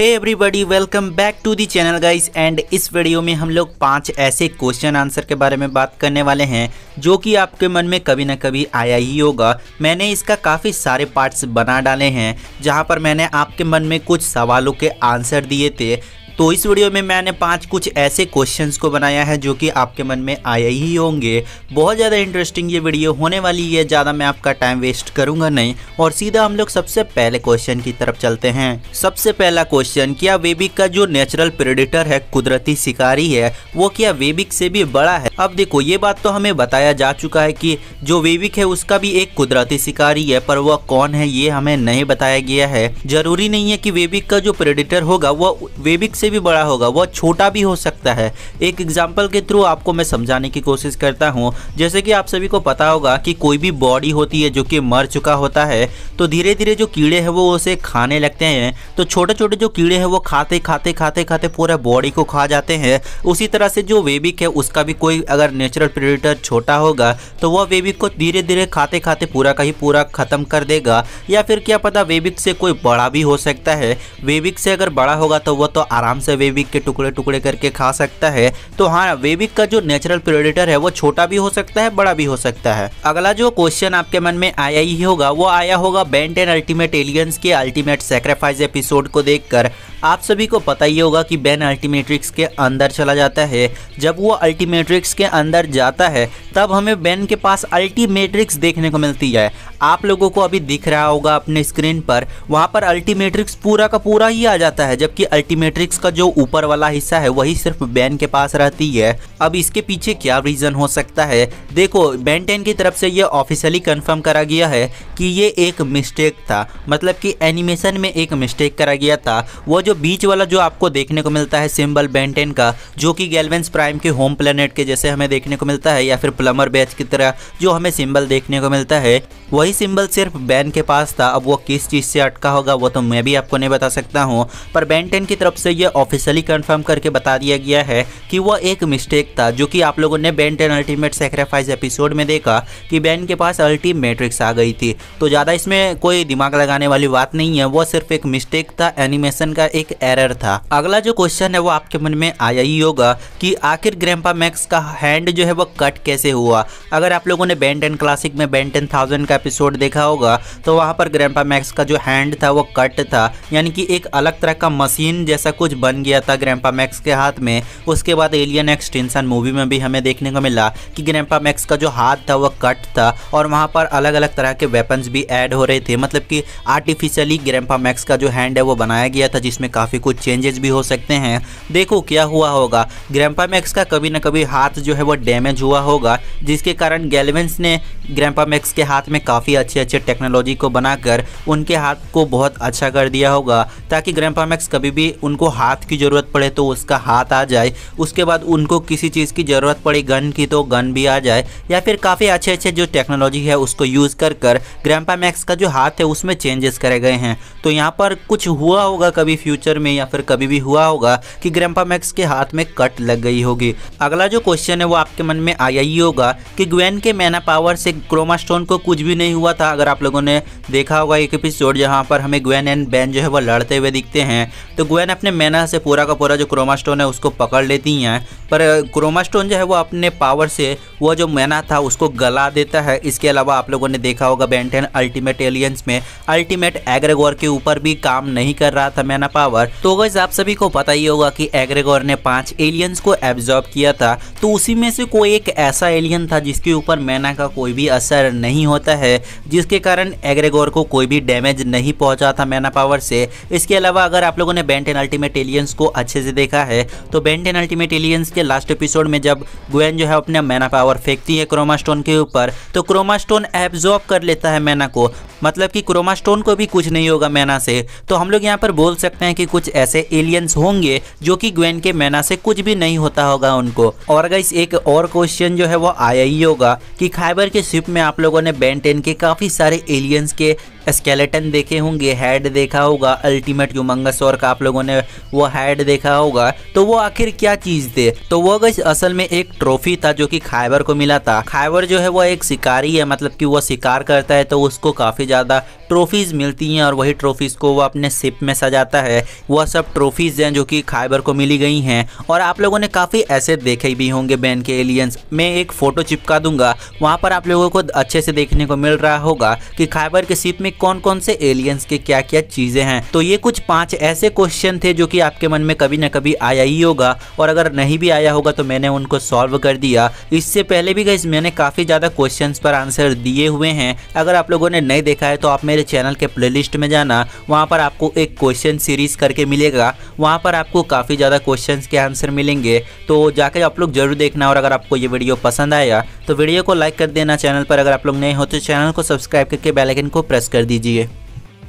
Hey everybody welcome back to the channel guys and इस video में हम लोग पाँच ऐसे क्वेश्चन आंसर के बारे में बात करने वाले हैं, जो कि आपके मन में कभी ना कभी आया ही होगा। मैंने इसका काफ़ी सारे पार्ट्स बना डाले हैं, जहाँ पर मैंने आपके मन में कुछ सवालों के आंसर दिए थे। तो इस वीडियो में मैंने पाँच कुछ ऐसे क्वेश्चंस को बनाया है जो कि आपके मन में आए ही होंगे। बहुत ज़्यादा इंटरेस्टिंग ये वीडियो होने वाली है, ज़्यादा मैं आपका टाइम वेस्ट करूँगा नहीं। और सीधा हम लोग सबसे पहले क्वेश्चन की तरफ़ चलते हैं। सबसे पहला क्वेश्चन क्या वेबिक का जो नेचुरल प्रेडिटर है, कुदरती शिकारी है, वो क्या वेबिक से भी बड़ा है? अब देखो, ये बात तो हमें बताया जा चुका है कि जो वेबिक है, उसका भी एक कुदरती शिकारी है, पर वह कौन है, ये हमें नहीं बताया गया है। ज़रूरी नहीं है कि वेबिक का जो प्रेडिटर होगा वो वेबिक से भी बड़ा होगा वह छोटा भी हो सकता है। एक एग्ज़ाम्पल के थ्रू आपको मैं समझाने की कोशिश करता हूँ। जैसे कि आप सभी को पता होगा कि कोई भी बॉडी होती है जो कि मर चुका होता है तो धीरे धीरे जो कीड़े हैं वो उसे खाने लगते हैं। तो छोटे छोटे जो कीड़े हैं वो खाते खाते खाते खाते पूरा बॉडी को खा जाते हैं। उसी तरह से जो वेबिक है, उसका भी कोई अगर नेचुरल प्रेडेटर छोटा होगा तो वह वेबिक को धीरे धीरे खाते खाते पूरा का ही पूरा खत्म कर देगा। या फिर क्या पता वेबिक से कोई बड़ा भी हो सकता है। वेबिक से अगर बड़ा होगा तो वह तो आराम से वेबिक के टुकड़े टुकड़े करके खा सकता है। तो हाँ वेबिक का जो नेचुरल प्रेडेटर है, वो छोटा भी हो सकता है, बड़ा भी हो सकता है। अगला जो क्वेश्चन आपके मन में आया ही होगा, वो आया होगा बेंट एंड अल्टीमेट एलियंस के अल्टीमेट सेक्रीफाइस एपिसोड को देखकर। आप सभी को पता ही होगा कि बैन अल्टीमेट्रिक्स के अंदर चला जाता है। जब वो अल्टीमेट्रिक्स के अंदर जाता है, तब हमें बैन के पास अल्टीमेट्रिक्स देखने को मिलती है। आप लोगों को अभी दिख रहा होगा अपने स्क्रीन पर, वहाँ पर अल्टीमेट्रिक्स पूरा का पूरा ही आ जाता है, जबकि अल्टीमेट्रिक्स का जो ऊपर वाला हिस्सा है, वही सिर्फ़ बैन के पास रहती है। अब इसके पीछे क्या रीज़न हो सकता है? देखो बैन टेन की तरफ़ से ये ऑफिशियली कन्फर्म करा गया है कि ये एक मिस्टेक था। मतलब कि एनिमेशन में एक मिस्टेक करा गया था। वो जो बीच वाला जो आपको देखने को मिलता है सिंबल बेंटेन का, जो कि गैलवेंस प्राइम के होम प्लेनेट के जैसे हमें देखने को मिलता है, या फिर प्लमर बैच की तरह जो हमें सिंबल देखने को मिलता है वही सिंबल सिर्फ़ बैन के पास था। अब वो किस चीज़ से अटका होगा, वो तो मैं भी आपको नहीं बता सकता हूँ। पर बेंटेन की तरफ़ से ये ऑफिशियली कंफर्म करके बता दिया गया है कि वह एक मिस्टेक था, जो कि आप लोगों ने Ben ten ultimate sacrifice episode में देखा कि बैन के पास अल्टी मैट्रिक्स आ गई थी। तो ज़्यादा इसमें कोई दिमाग लगाने वाली बात नहीं है, वो सिर्फ़ एक मिस्टेक था एनिमेशन का एक एरर था। अगला जो क्वेश्चन है, वो आपके मन में आया ही होगा कि आखिर ग्रैम्पा मैक्स का हैंड जो है, वो कट कैसे हुआ? अगर आप लोगों ने बैन टेन क्लासिक में बैन टेन थाउज़ेंड का एपिसोड देखा होगा तो वहाँ पर ग्रैम्पा मैक्स का जो हैंड था, वो कट था। यानी कि एक अलग तरह का मशीन जैसा कुछ बन गया था ग्रैम्पा मैक्स के हाथ में। उसके बाद एलियन एक्सटेंशन मूवी में भी हमें देखने को मिला कि ग्रैम्पा मैक्स का जो हाथ था, वो कट था और वहाँ पर अलग अलग तरह के वेपन्स भी ऐड हो रहे थे। मतलब कि आर्टिफिशियली ग्रैम्पा मैक्स का जो हैंड है, वो बनाया गया था, जिसमें काफ़ी कुछ चेंजेस भी हो सकते हैं। देखो क्या हुआ होगा। ग्रैम्पा मैक्स का कभी ना कभी हाथ जो है, वो डैमेज हुआ होगा, जिसके कारण गैलवेंस ने ग्रैम्पा मैक्स के हाथ में काफ़ी अच्छे अच्छे टेक्नोलॉजी को बनाकर उनके हाथ को बहुत अच्छा कर दिया होगा। ताकि ग्रैम्पा मैक्स कभी भी उनको हाथ की ज़रूरत पड़े तो उसका हाथ आ जाए। उसके बाद उनको किसी चीज़ की ज़रूरत पड़े, गन की तो गन भी आ जाए। या फिर काफ़ी अच्छे अच्छे जो टेक्नोलॉजी है उसको यूज़ कर कर ग्रैम्पा मैक्स का जो हाथ है उसमें चेंजेस करे गए हैं। तो यहाँ पर कुछ हुआ होगा कभी फ्यूचर में या फिर कभी भी हुआ होगा कि ग्रैम्पा मैक्स के हाथ में कट लग गई होगी। अगला जो क्वेश्चन है वो आपके मन में आया ही होगा कि ग्वेन के मैना पावर से क्रोमास्टोन को कुछ भी नहीं हुआ था। अगर आप लोगों ने देखा होगा, एक एपिसोड जहाँ पर हमें ग्वेन एंड बैन जो है वो लड़ते हुए दिखते हैं। तो ग्वेन अपने मैना से पूरा का पूरा जो क्रोमास्टोन है, उसको पकड़ लेती हैं। पर क्रोमास्टोन जो है वो अपने पावर से वो जो मैना था, उसको गला देता है। इसके अलावा आप लोगों ने देखा होगा बेंटेन अल्टीमेट एलियंस में। अल्टीमेट एग्रेगोर के ऊपर भी काम नहीं कर रहा था मैना पावर तो गैस आप सभी को पता ही होगा कि एग्रेगोर ने पाँच एलियंस को एब्जॉर्ब किया था। तो उसी में से कोई एक ऐसा एलियन था जिसके ऊपर मैना का कोई भी असर नहीं होता है। जिसके कारण एग्रेगोर को कोई भी डैमेज नहीं पहुँचा था मैना पावर से। इसके अलावा अगर आप लोगों ने बेंटेन अल्टीमेट एलियंस को अच्छे से देखा है तो बेंटेन अल्टीमेट एलियंस के लास्ट एपिसोड में जब ग्वेन जो है अपने मैना पावर फेंकती है क्रोमा स्टोन के ऊपर तो क्रोमा स्टोन एब्जॉर्ब कर लेता है मैना को। मतलब कि क्रोमा स्टोन को भी कुछ नहीं होगा मैना से। तो हम लोग यहाँ पर बोल सकते हैं कि कुछ ऐसे एलियंस होंगे, जो कि ग्वेन के मैना से कुछ भी नहीं होता होगा उनको। और गाइस एक और क्वेश्चन जो है, वो आया ही होगा कि खाइबर के शिप में आप लोगों ने बेंटेन के काफ़ी सारे एलियंस के स्केलेटन देखे होंगे हेड देखा होगा अल्टीमेट यूमंगसौर का आप लोगों ने वो हेड देखा होगा तो वो आखिर क्या चीज़ थे? तो वो गई असल में एक ट्रॉफी था जो कि खाइबर को मिला था। खाइबर जो है वो एक शिकारी है मतलब कि वो शिकार करता है तो उसको काफ़ी ज़्यादा ट्रॉफीज मिलती हैं और वही ट्रॉफीज को वो अपने सिप में सजाता है। वह सब ट्रॉफीज हैं जो कि खाइबर को मिली गई हैं। और आप लोगों ने काफ़ी ऐसे देखे भी होंगे बैन के एलियंस मैं एक फ़ोटो चिपका दूँगा, वहाँ पर आप लोगों को अच्छे से देखने को मिल रहा होगा कि खाइबर के सिप में कौन कौन से एलियंस के क्या क्या चीज़ें हैं? तो ये कुछ पाँच ऐसे क्वेश्चन थे जो कि आपके मन में कभी ना कभी आया ही होगा। और अगर नहीं भी आया होगा तो मैंने उनको सॉल्व कर दिया। इससे पहले भी गई मैंने काफ़ी ज़्यादा क्वेश्चन पर आंसर दिए हुए हैं। अगर आप लोगों ने नहीं देखा है तो आप मेरे चैनल के प्लेलिस्ट में जाना। वहाँ पर आपको एक क्वेश्चन सीरीज़ करके मिलेगा। वहाँ पर आपको काफ़ी ज़्यादा क्वेश्चन के आंसर मिलेंगे। तो जाकर आप लोग ज़रूर देखना और अगर आपको ये वीडियो पसंद आया तो वीडियो को लाइक कर देना। चैनल पर अगर आप लोग नए हो तो चैनल को सब्सक्राइब करके बेलाइकन को प्रेस कर दीजिए।